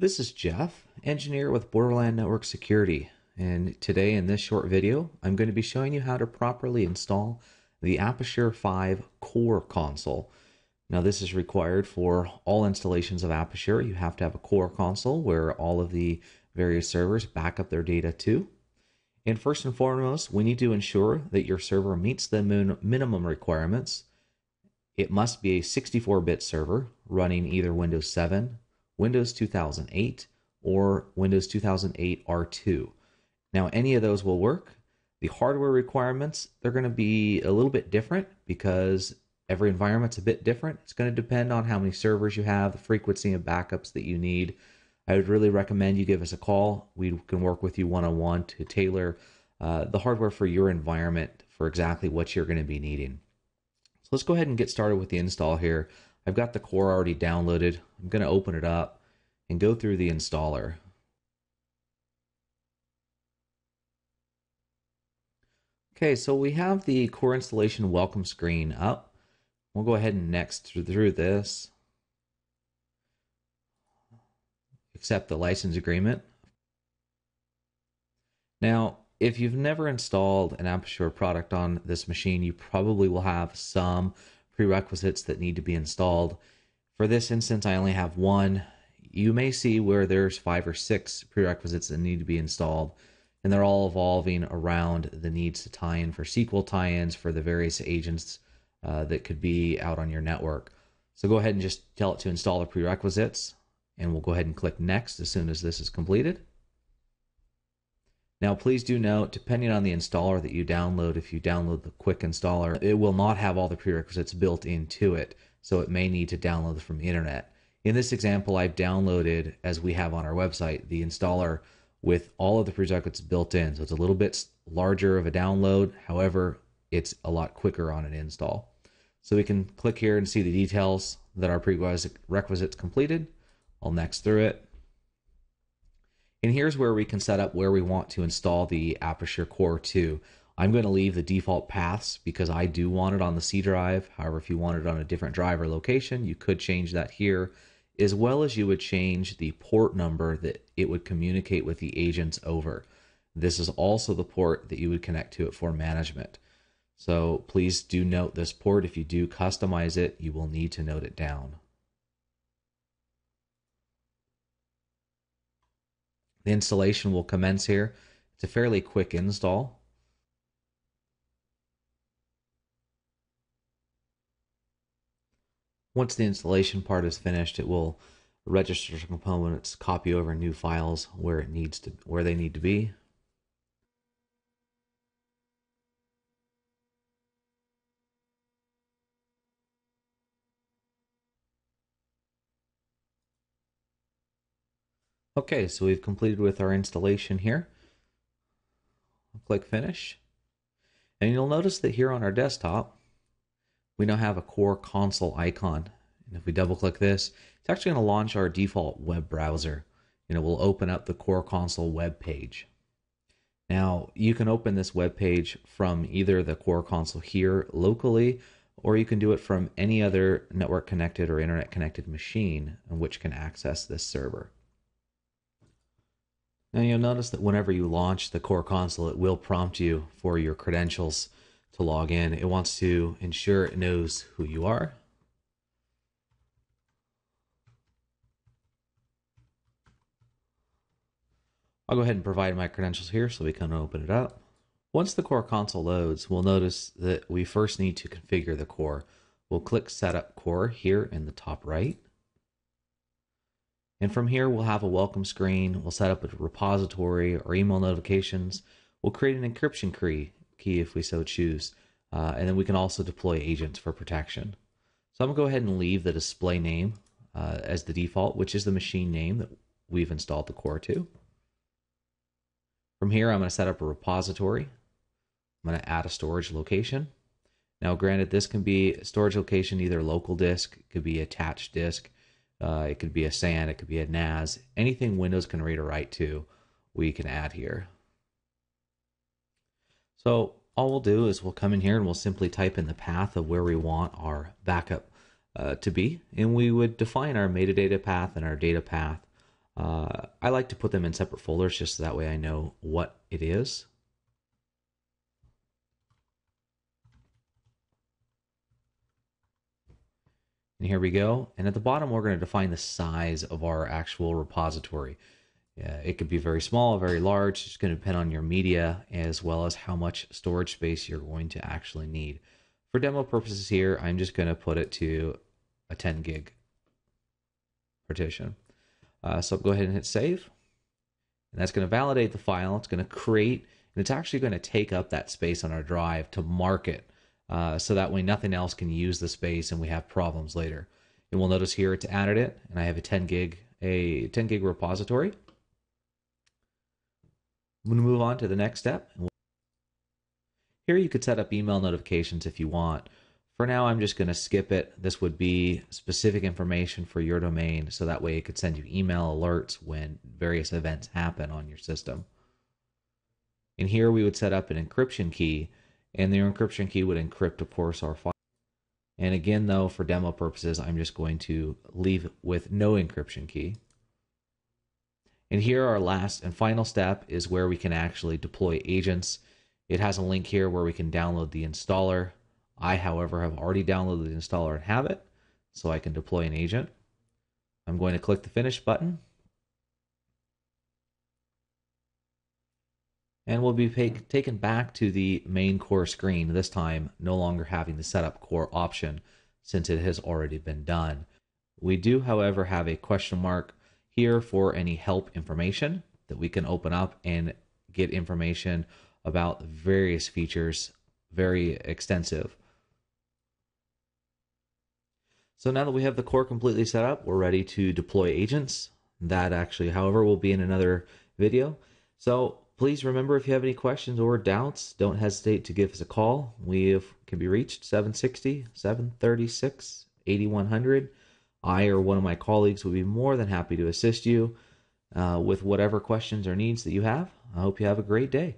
This is Jeff, engineer with BorderLAN Network Security, and today in this short video, I'm going to be showing you how to properly install the AppAssure 5 Core console. Now this is required for all installations of AppAssure. You have to have a core console where all of the various servers back up their data to. And first and foremost, we need to ensure that your server meets the min minimum requirements. It must be a 64-bit server running either Windows 7, Windows 2008, or Windows 2008 R2. Now, any of those will work. The hardware requirements, they're going to be a little bit different because every environment's a bit different. It's going to depend on how many servers you have, the frequency of backups that you need. I would really recommend you give us a call. We can work with you one on one to tailor uh, the hardware for your environment for exactly what you're going to be needing. So let's go ahead and get started with the install here. I've got the core already downloaded. I'm going to open it up and go through the installer. Okay, so we have the core installation welcome screen up. We'll go ahead and next through, this. Accept the license agreement. Now, if you've never installed an AppAssure product on this machine, you probably will have some prerequisites that need to be installed. For this instance, I only have one. You may see where there's five or six prerequisites that need to be installed, and they're all evolving around the needs to tie in for SQL tie ins for the various agents uh, that could be out on your network. So go ahead and just tell it to install the prerequisites, and we'll go ahead and click next as soon as this is completed. Now, please do note, depending on the installer that you download, if you download the quick installer, it will not have all the prerequisites built into it, so it may need to download from the internet. In this example, I've downloaded, as we have on our website, the installer with all of the prerequisites built in. So it's a little bit larger of a download. However, it's a lot quicker on an install. So we can click here and see the details that our prerequisites completed. I'll next through it. And here's where we can set up where we want to install the AppAssure Core 2. I'm going to leave the default paths because I do want it on the C drive. However, if you want it on a different drive or location, you could change that here, as well as you would change the port number that it would communicate with the agents over. This is also the port that you would connect to it for management. So please do note this port. If you do customize it, you will need to note it down. The installation will commence here. It's a fairly quick install. Once the installation part is finished, it will register components, copy over new files where it needs to where they need to be. Okay, so we've completed with our installation here. I'll click finish. And you'll notice that here on our desktop, we now have a core console icon. And if we double click this, it's actually going to launch our default web browser and it will open up the core console web page. Now, you can open this web page from either the core console here locally, or you can do it from any other network connected or internet connected machine which can access this server. Now you'll notice that whenever you launch the core console, it will prompt you for your credentials to log in. It wants to ensure it knows who you are. I'll go ahead and provide my credentials here so we can open it up. Once the core console loads, we'll notice that we first need to configure the core. We'll click Setup Core here in the top right. And from here, we'll have a welcome screen. We'll set up a repository or email notifications. We'll create an encryption key, key if we so choose. Uh, and then we can also deploy agents for protection. So I'm to go ahead and leave the display name uh, as the default, which is the machine name that we've installed the core to. From here, I'm going to set up a repository. I'm to add a storage location. Now, granted, this can be storage location, either local disk, it could be attached disk, uh, it could be a SAN, it could be a NAS. Anything Windows can read or write to, we can add here. So all we'll do is we'll come in here and we'll simply type in the path of where we want our backup uh, to be. And we would define our metadata path and our data path Uh, I like to put them in separate folders just so that way I know what it is. And here we go. And at the bottom, we're going to define the size of our actual repository. Yeah, it could be very small, very large. It's going to depend on your media as well as how much storage space you're going to actually need. For demo purposes here, I'm just going to put it to a 10 gig partition. Uh, so go ahead and hit save. And that's going to validate the file. It's going to create, and it's actually going to take up that space on our drive to mark it uh, so that way nothing else can use the space and we have problems later. And we'll notice here it's added it, and I have a 10 gig a 10 gig repository. I'm going to move on to the next step. Here you could set up email notifications if you want. For now, I'm just going to skip it. This would be specific information for your domain, so that way it could send you email alerts when various events happen on your system. And here we would set up an encryption key and the encryption key would encrypt, of course, our file. And again, though, for demo purposes, I'm just going to leave with no encryption key. And here, our last and final step is where we can actually deploy agents. It has a link here where we can download the installer. I, however, have already downloaded the installer and have it, so I can deploy an agent. I'm going to click the Finish button. and we'll be taken back to the main core screen, this time no longer having the setup core option since it has already been done. We do, however, have a question mark here for any help information that we can open up and get information about various features, very extensive. So now that we have the core completely set up, we're ready to deploy agents. That actually, however, will be in another video. So Please remember if you have any questions or doubts, don't hesitate to give us a call. We can be reached 760 736 8100. I or one of my colleagues will be more than happy to assist you uh, with whatever questions or needs that you have. I hope you have a great day.